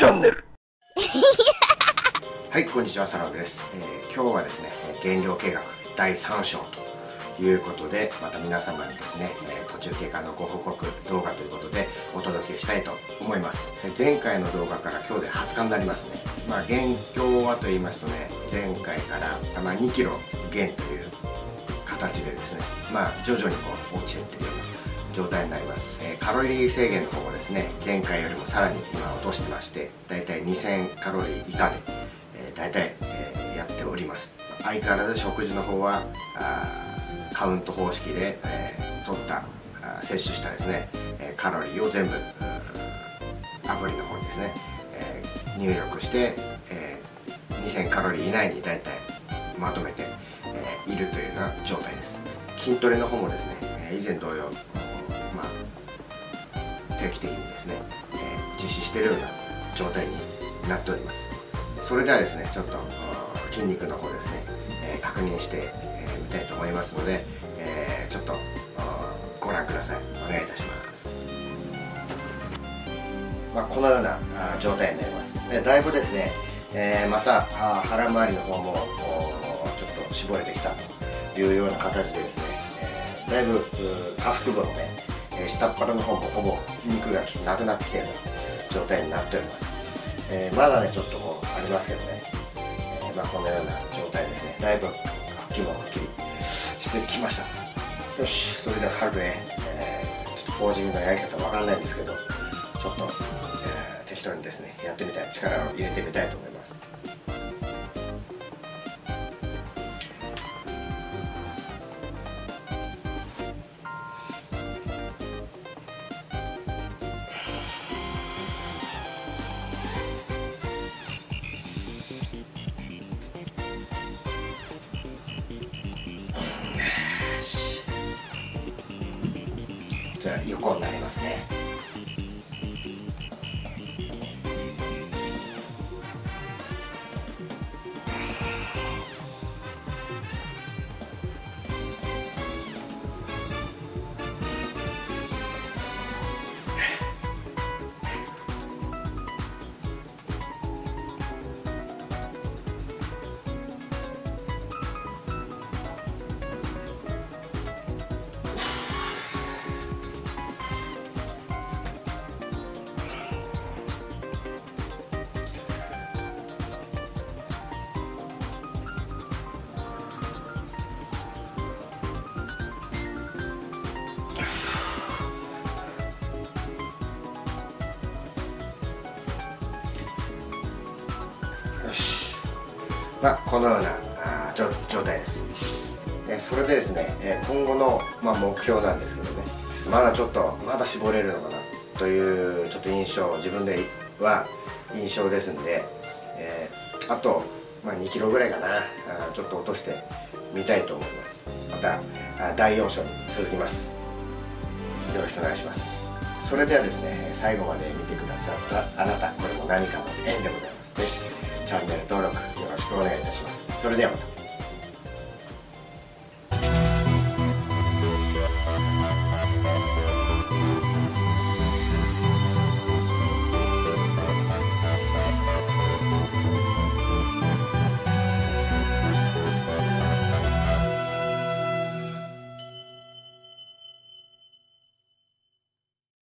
チャンネル はい、こんにちは、サラブです、えー、今日はですね、減量計画第3章ということで、また皆様にですね、え途中経過のご報告動画ということでお届けしたいと思います。前回の動画から今日で20日になりますね。まあ、減量はと言いますとね、前回からまあ2キロ減という形でですね、まあ、徐々にこう落ちていってるような状態になります、えー、カロリー制限の方もですね前回よりもさらに今落としてましてだいたい2000カロリー以下で、えー、だいたい、え、やっております。相変わらず食事の方はカウント方式で、えー、取った摂取したですねカロリーを全部アプリの方にですね、えー、入力して、えー、2000カロリー以内にだいたいまとめて、えー、いるというような状態です。筋トレの方もですね以前同様まあ、定期的にですね、えー、実施しているような状態になっております。それではですねちょっと筋肉の方ですね、えー、確認してみ、えー、たいと思いますので、えー、ちょっとご覧ください。お願いいたします。まあ、このような状態になります。でだいぶですね、え、また腹周りの方もちょっと絞れてきたというような形でですね、え、だいぶ下腹部のね、下っ腹の方もほぼ筋肉がちょっとなくなってきている状態になっております、えー、まだねちょっとありますけどね、えー、まあ、このような状態ですね。だいぶ腹筋もはっきりしてきました。よし。それでは軽くね、えちょっとポージングのやり方わかんないんですけどちょっと、え適当にですねやってみたい力を入れてみたいと思います。横になりますね。よし。まあこのようなあ状態です。えそれでですね、え今後の、まあ、目標なんですけどね。まだちょっとまだ絞れるのかなというちょっと印象自分では印象ですんで、えー、あと、まあ、2キロぐらいかな。あちょっと落としてみたいと思います。また第4章に続きます。よろしくお願いします。それではですね最後まで見てくださったあなたこれも何かの縁でございます。ぜひチャンネル登録よろしくお願いいたします。それではまた。